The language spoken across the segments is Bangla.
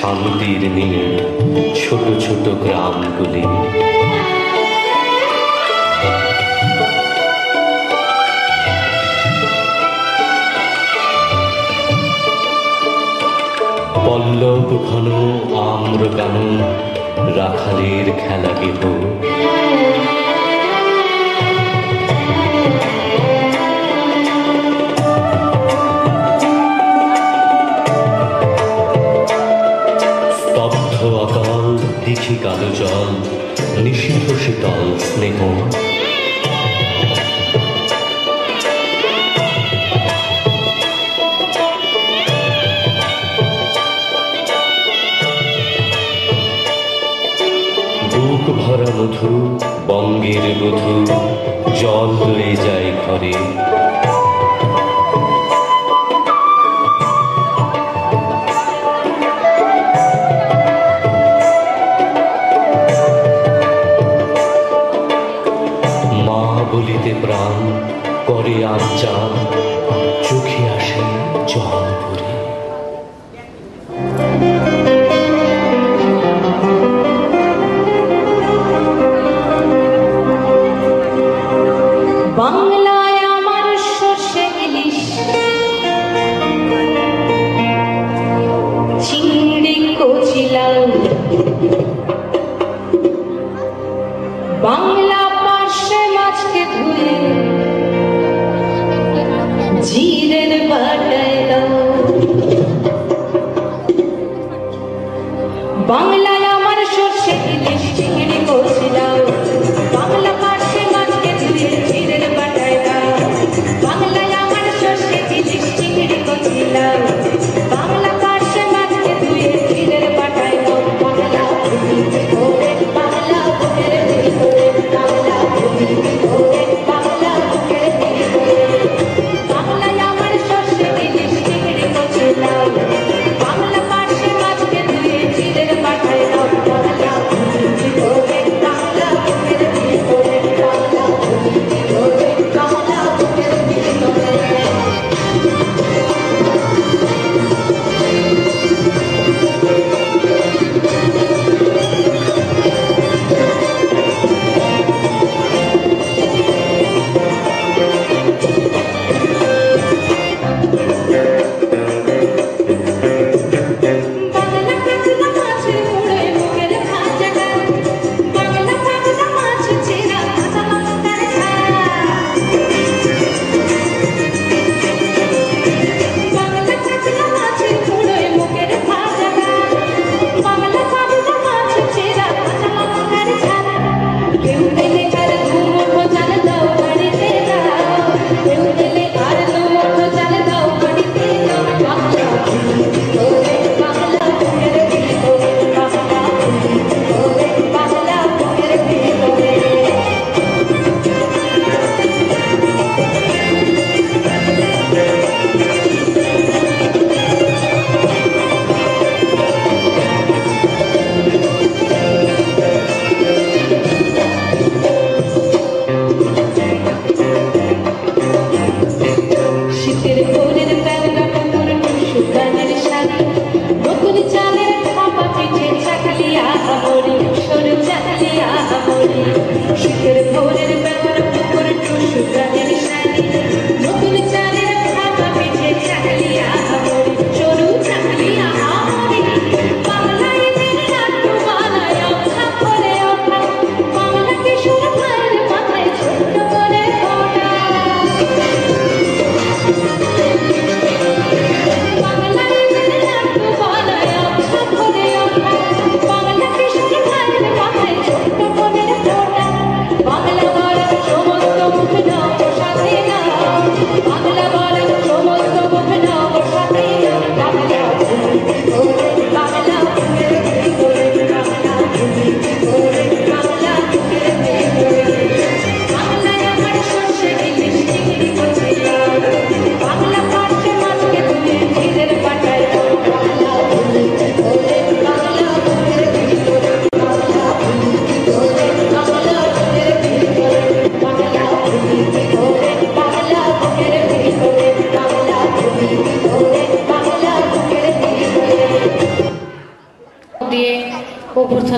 শান্তির মিলে ছোট ছোট গ্রামগুলি। পল্লব ঘন আম্র গান রাখালের খেলা গেহ মিষ্টি কালো জল নিষিদ্ধ শীতল স্নেহ। বুক ভরা মধু, বঙ্গের মধু, জল হয়ে যায় ঘরে। じ。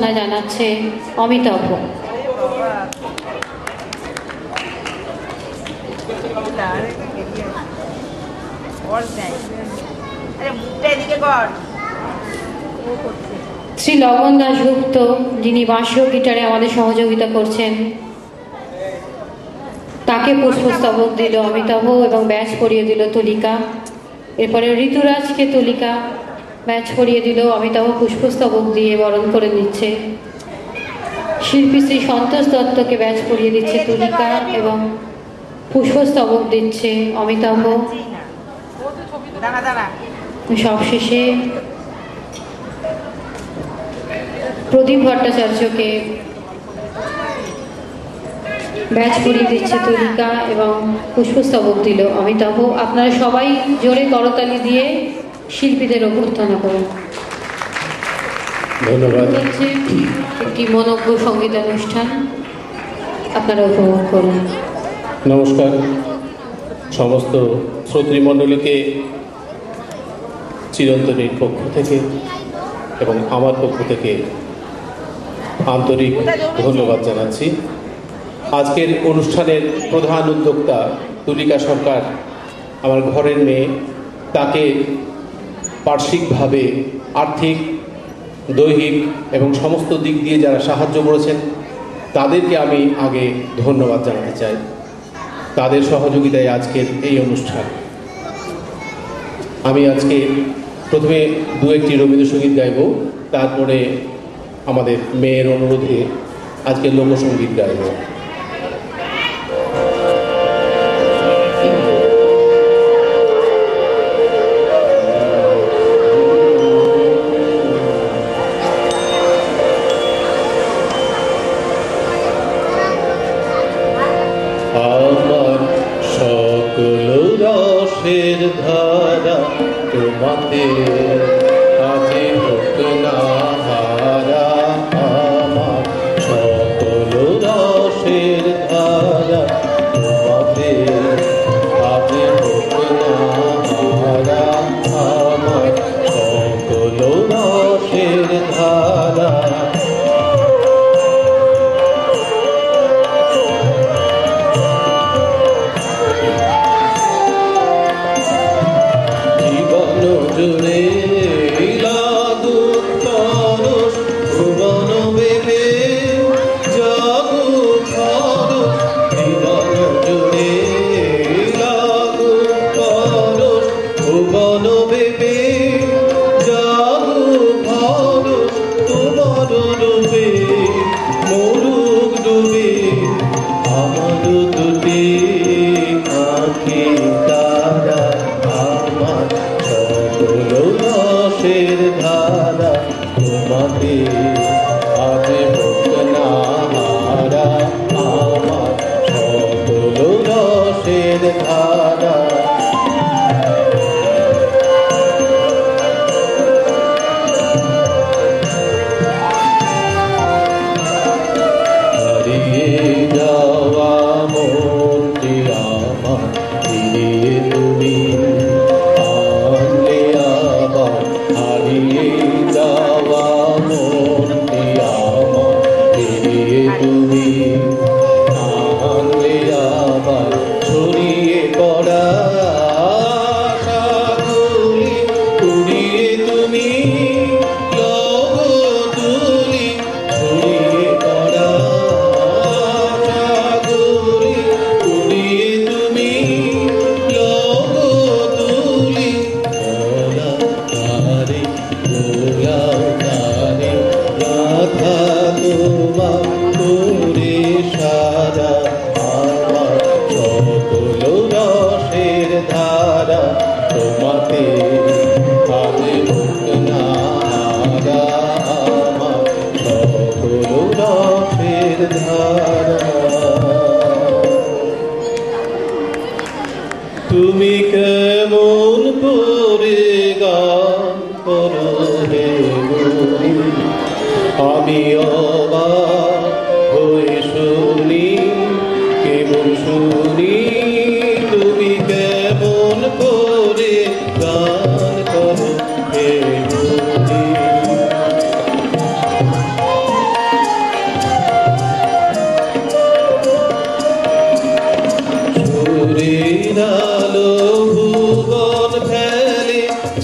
অভ্যর্থনা জানাচ্ছে অমিতাভ শ্রী লবণ দাশগুপ্ত, যিনি বাঁশিও গিটারে আমাদের সহযোগিতা করছেন, তাকে পুষ্পস্তবক দিল অমিতাভ এবং ব্যাস করিয়ে দিল তুলিকা। এরপরে ঋতুরাজকে তুলিকা। ব্যাচ পরিয়ে দিল অমিতাভ পুষ্পস্তবক দিয়ে বরণ করে নিচ্ছে। শিল্পী শ্রী সন্তোষ দত্তকে ব্যাচ পরিয়ে দিচ্ছে তুলিকা এবং পুষ্পস্তবক দিচ্ছে অমিতাভ। সবশেষে প্রদীপ ভট্টাচার্যকে ব্যাচ পরিয়ে দিচ্ছে তুলিকা এবং পুষ্পস্তবক দিল অমিতাভ। আপনারা সবাই জোরে করতালি দিয়ে শিল্পীদের অভ্যর্থনা করুন। ধন্যবাদ। একটি মনজ্ঞ সংগীত অনুষ্ঠান আপনারা উপভোগ করুন। নমস্কার। সমস্ত শ্রোতৃমণ্ডলীকে চিরন্তনীর পক্ষ থেকে এবং আমার পক্ষ থেকে আন্তরিক ধন্যবাদ জানাচ্ছি। আজকের অনুষ্ঠানের প্রধান উদ্যোক্তা তুলিকা সরকার আমার ঘরের মেয়ে তাকে বার্ষিকভাবে আর্থিক, দৈহিক এবং সমস্ত দিক দিয়ে যারা সাহায্য করেছেন, তাদেরকে আমি আগে ধন্যবাদ জানাতে চাই। তাদের সহযোগিতায় আজকের এই অনুষ্ঠান। আমি আজকে প্রথমে দু একটি রবীন্দ্রসঙ্গীত গাইব, তারপরে আমাদের মেয়ের অনুরোধে আজকে লোকসঙ্গীত গাইব। 对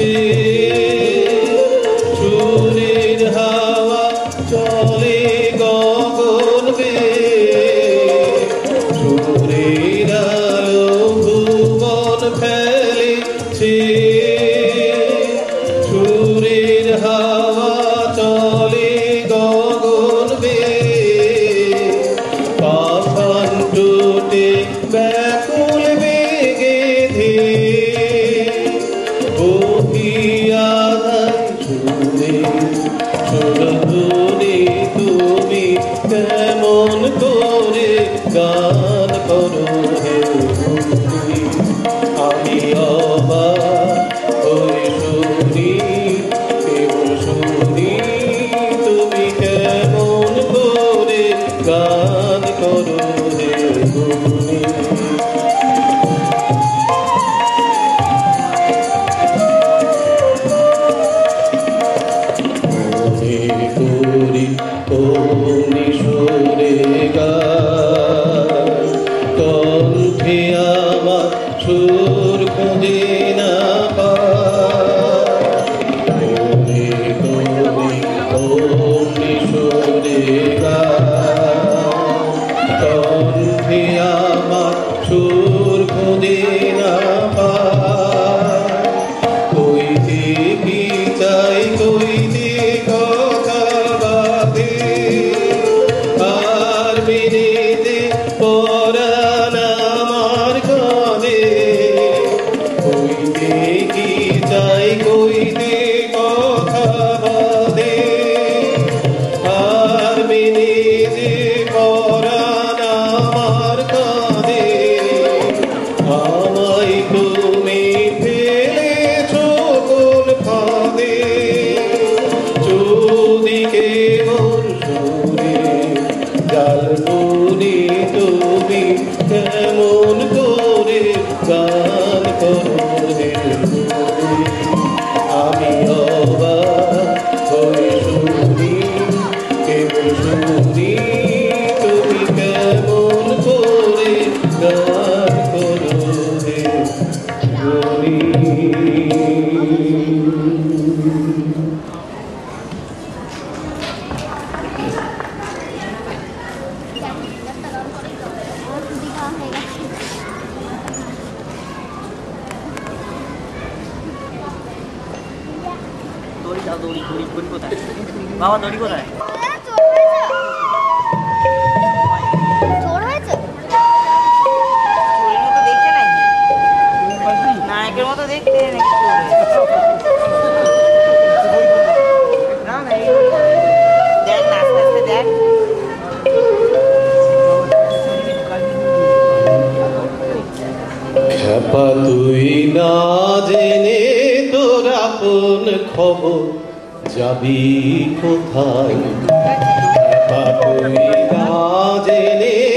一 গান করো রে গুলি কোথায়? বাবা, দড়ি কোথায়? নায়কের মতো দেখতে না দেখ আস্তে আস্তে খেপা তুই না জেনে তোরা কোন খবর। যাবি কোথায়? বাপুই না জেনে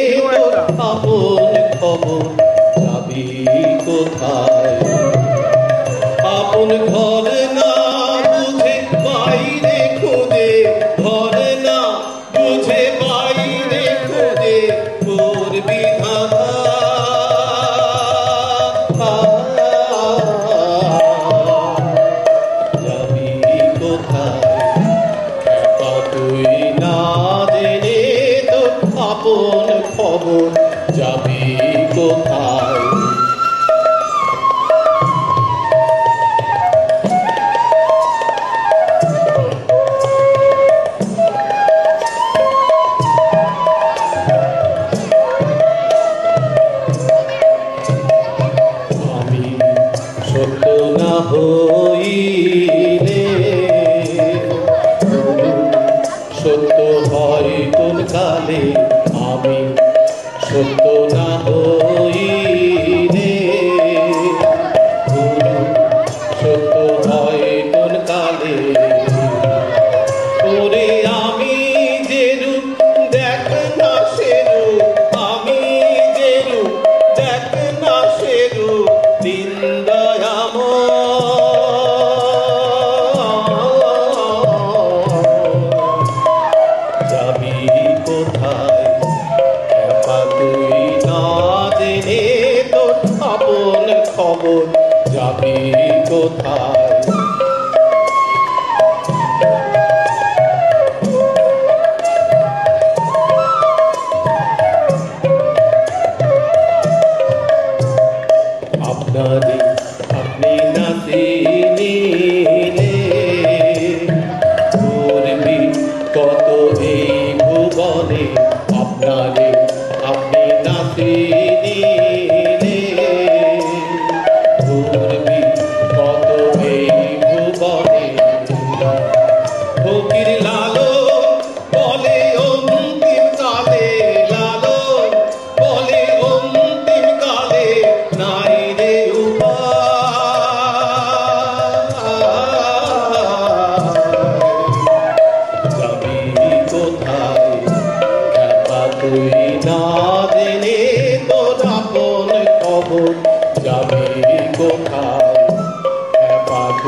네.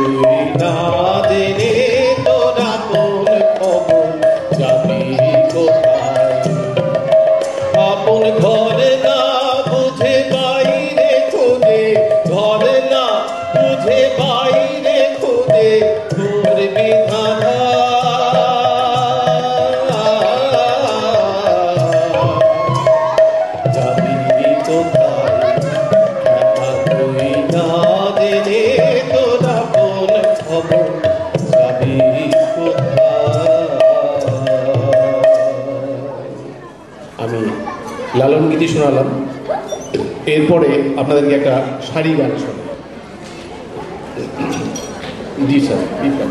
Radhe এরপরে আপনাদেরকে একটা শাড়ি গান শোনা জি sir G sir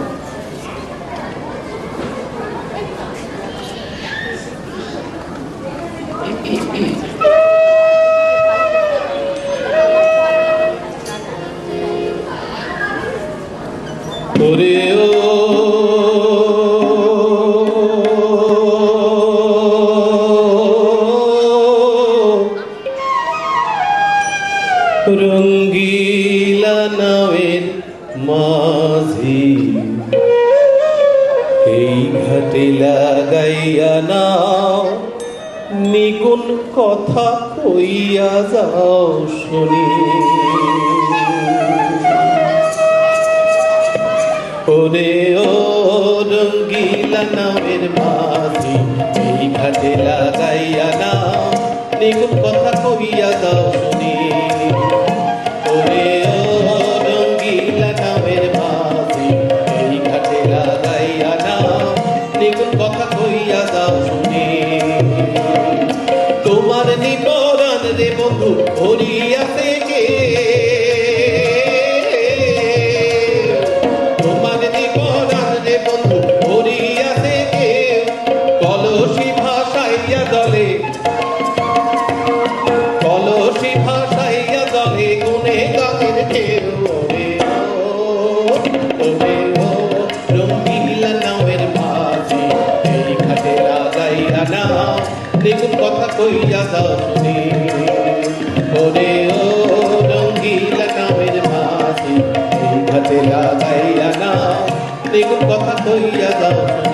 toca a toia da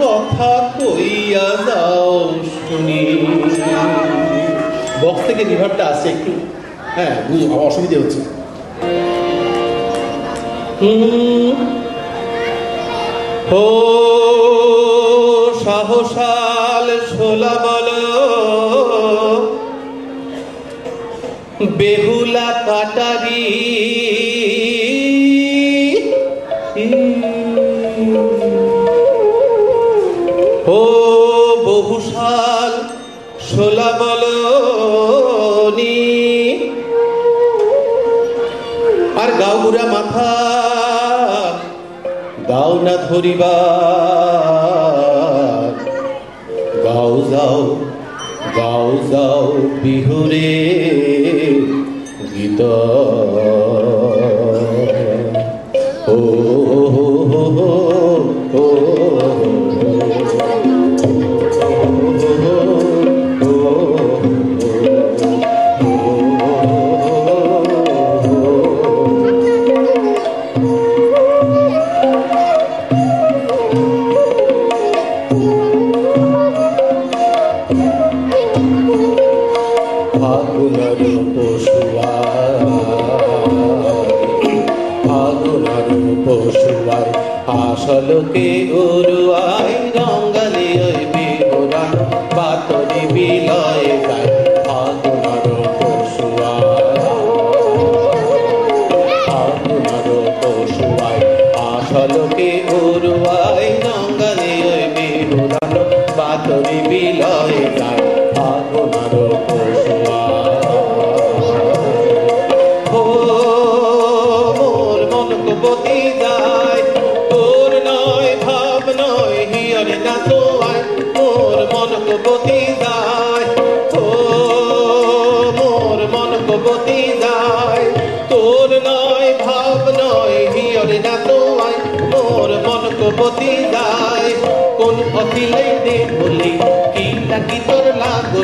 কথা কইয়া যাও শুনি। বক্স থেকে রিভারটা আছে একটু। হ্যাঁ বুঝো, আমার অসুবিধে হচ্ছে। ও সাহসাল ছোলা বল। বেহুলা কাটারি ভোলা বলনি। আর গাউরা মাথা গাও না ধরিবা গাও যাও গাও যাও বিহুরে গীত।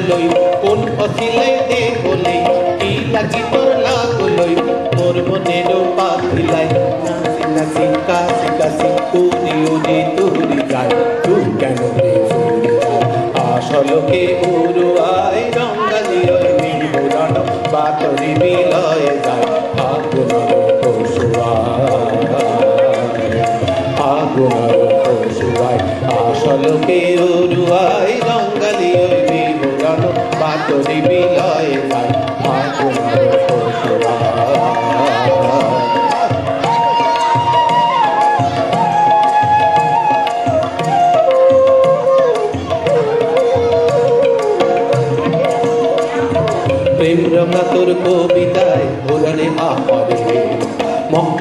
lo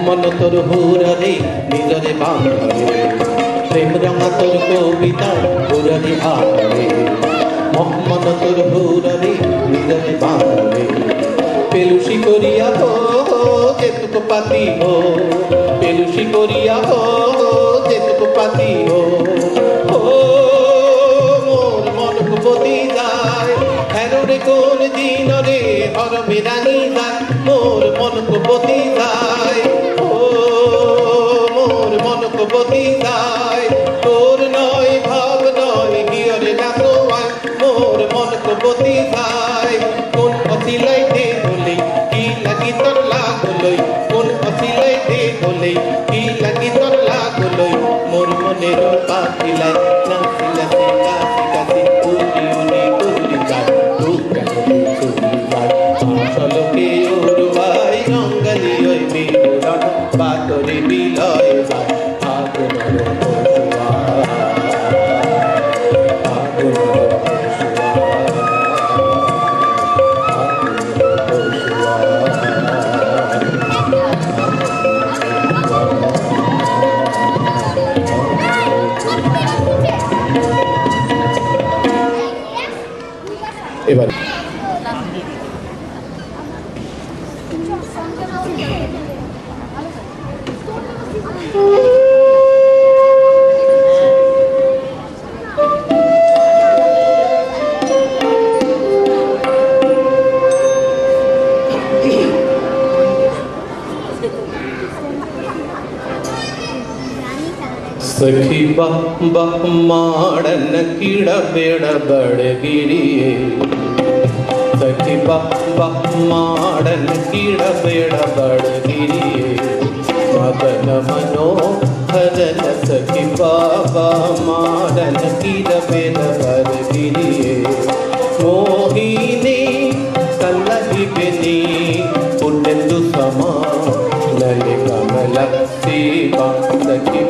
মন তোর হুরারে, নিজরে বাঁধরে। প্রেম রঙা তোর কবিতা হুরারে আহরে মন তোর হুরারে, নিজরে বাঁধরে। পেলুসি করিয়া হো যেতুক পাতি হো পেলুসি করিয়া হো যেতুক পাতি হো কোন দিনরে হর মেরানি যায়। মোর মন বদি যায়। ভূপতি তোর নয় ভাব নয় গিয়রে ডাকো মোর মন কুপতি দায় सखी बह बाडन कीड वेडगिरे सखी बह मा कीड वेड बडगिरे मदन मनो भजन सखी बा मन कीड वेदगिरे